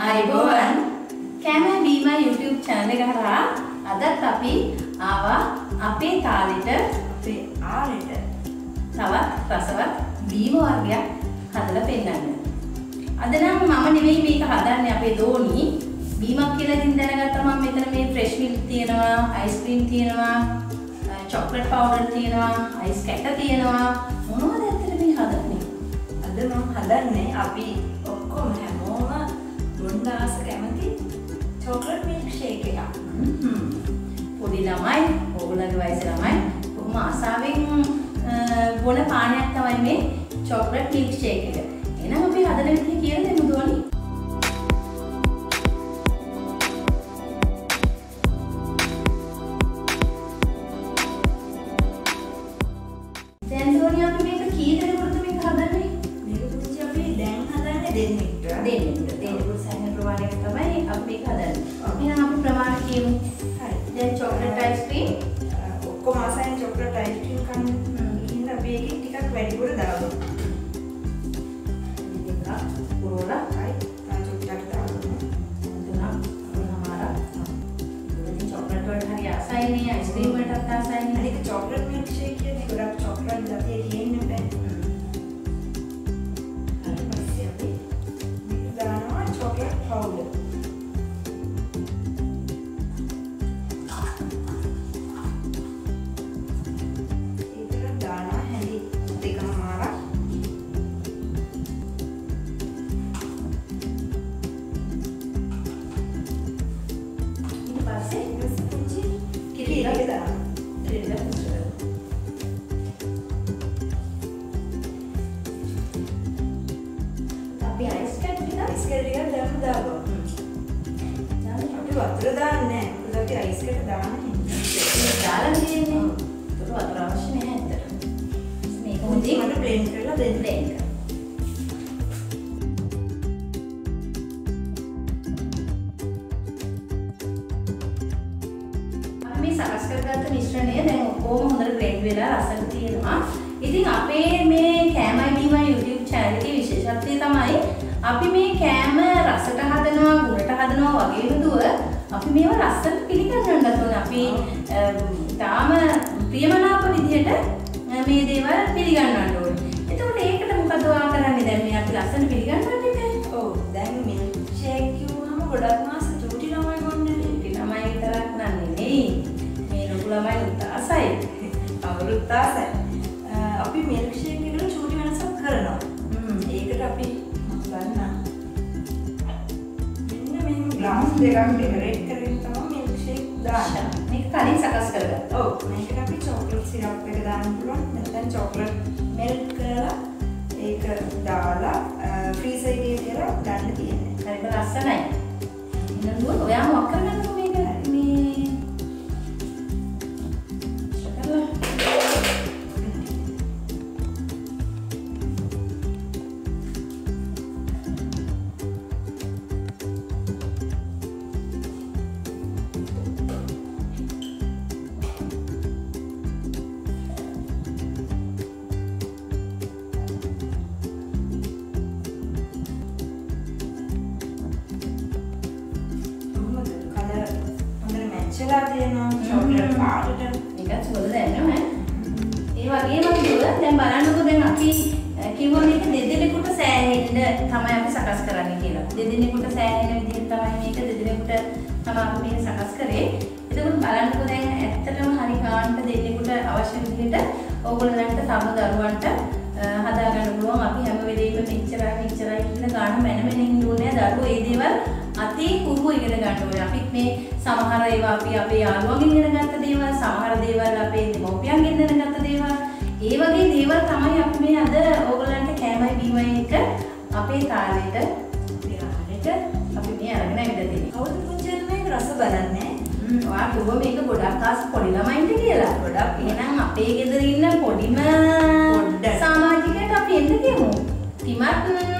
අයිබෝවන් කෑම බීම YouTube channel එක හරහා අදත් අපි ආවා අපේ තාලෙට අපේ ආරෙට තවත් රසවත් බීම වර්ගයක් හදලා පෙන්නන්න. අද නම් මම නෙවෙයි මේක හදන්නේ අපේ දෝනි. බීමක් කියලා ඉතින් දැනගත්තා මම මෙතන මේ ෆ්‍රෙෂ් මිල්ක් තියෙනවා, අයිස්ක්‍රීම් තියෙනවා, චොක්ලට් පවුඩර් තියෙනවා, අයිස් කැට තියෙනවා. මොනවද ඇත්තට මේ හදන්නේ? අද මම හදන්නේ අපි වයසේ ළමයි බොහොම ආසාවෙන් බොන පානයක් තමයි මේ චොක්ලට් මිල්ක් ෂේක් එක. එහෙනම් අපි හදන විදිහ කියලා දෙමු දෝනි. දැන් දෝනි අපි මේක කී දෙනෙකුටද මේක හදන්නේ? මේක පුංචි අපි දැන් හදන්නේ දෙන්නෙක්ට. දෙන්නෙකුට. දෙන්නෙකුට සෑහෙන ප්‍රමාණයක් තමයි අපි මේක හදන්නේ. එහෙනම් අපි ප්‍රමාණ කියමු. හරි. දැන් චොක්ලට් අයිස්ක්‍රීම් ඔක්කොම ආසයෙන් චොක්ලට් අයිස්ක්‍රීම් කන්න. ඉතින් අපි ඒකෙන් ටිකක් වැඩිපුර දාමු. දෙකක් පුරවලා හරි. තව චොක්ලට් දාමු. තුනක් තුනමාරක් ඉතින් චොක්ලට් වලට හරි ආසයිනේ අයිස්ක්‍රීම් වලටත් ආසයිනේ අනික චොක්ලට් මිල්ක් ෂේක් කියන්නේ ගොඩක් චොක්ලට් ගතිය තියෙන්න බෑ. ඊට පස්සේ අපි මේක දානවා චොක්ලට් පවුඩර්. ඊට පස්සේ ඊට පස්සේ පුංචි කිරිලා කිරි දානවා. කිරිලා පුරවලා අපි අයිස් කැට් ටික අයිස් කැටි ටිකක් දැම්ම දාගමු. දාලා අපි වතුර දාන්නේ නැහැ. මොකද අපි අයිස් කැට දාන්න හින්දා. ඒක දාලා තියෙන්නේ ඒක වතුර අවශ්‍ය නැහැ ඇත්තට මේක පුංචි මුදින් මට බ්ලෙන්ඩ් කරලා දෙන්න. බ්ලෙන්ඩ් කරලා අපි මේ සකස් කරගත්ත මිශ්‍රණය දැන් ඔක්කොම හොඳට බ්ලෙන්ඩ් වෙලා රසට තියෙනවා. ඉතින් අපේ මේ කෑමයි බීමයි YouTube channel එකේ විශේෂත්වය තමයි අපි මේ කෑම රසට හදනවා, ගුණට හදනවා වගේ දුව අපි මේවා ලස්සනට පිළිගන්නත් ඕනේ. අපි තාම ප්‍රියමනාප විදිහට මේ දේවල් පිළිගන්නන්න ඕනේ. අ, අපි මිල්ක් ෂේක් එකට චූටි වෙනසක් කරනවා. ඒකට අපි ගන්න. මෙන්න මෙහෙම ග්ලාස් දෙකක් ඩෙකරේට් කරගෙන තමයි මිල්ක් ෂේක් දාන්නේ. මේක කලින් සකස් කරගත්තා. ඔව් මේකට අපි චොක්ලට් සිරප් එක දාන්න පුළුවන්. නැත්නම් චොක්ලට් මෙල්ට් කරලා ඒක දාලා ෆ්‍රීසර් එකේ තියලා ගන්න තියෙන්නේ. හරිම ලස්සනයි. එහෙනම් දුව ඔයා මොකක් හොඳට මැච් වෙලා තියෙනවා. චොක්ලට් පාටට. මේකත් සුවඳ දැනෙනවා ඈ. ඒ වගේම දුව දැන් බලන්නකෝ දැන් අපි අ, කිව්වා මේක දෙදෙනෙකුට සෑහෙන්න තමයි අපි සකස් කරන්නේ කියලා. දෙදෙනෙකුට සෑහෙන විදිහට තමයි මේක දෙදෙනෙකුට තමයි අපි මේක සකස් කරේ. එතකොට බලන්නකෝ දැන් ඇත්තටම හරි ගානට දෙන්නෙකුට අවශ්‍ය විදිහට ඕගොල්ලන්ට තම දරුවන්ට අ, හදාගන්න පුළුවන්. අපි හැම වෙලේම මෙච්චරයි මෙච්චරයි කියන ගාන මැන මැන ඉන්න ඕනේ. දරුවෝ ඒ දේවල් අතේ කුරුව ඉගෙන ගන්න ඕනේ. අපිත් මේ සමහර ඒවා අපි අපේ යාළුවන්ගෙන් ඉගෙන ගත්ත දේවල්, සමහර දේවල් අපේ දෙමව්පියන්ගෙන් ඉගෙන ගත්ත දේවල්. ඒ වගේ දේවල් තමයි අපි මේ අද ඕගොල්ලන්ට කෑමයි බීමයි එක අපේ අපේ ආහාරෙට අපි මේ අරගෙන ඇවිල්ලා තියෙන්නේ. කවුද පුංචි මේක රස බලන්නේ? ඔයා කිව්වා මේක ගොඩක් ආස පොඩි ළමයින්ට කියලා. ගොඩක්. එහෙනම් අපේ ගෙදර ඉන්න පොඩිම පොඩ්ඩක්. සමාජිකයට අපි එන්න කියමු. තිමත්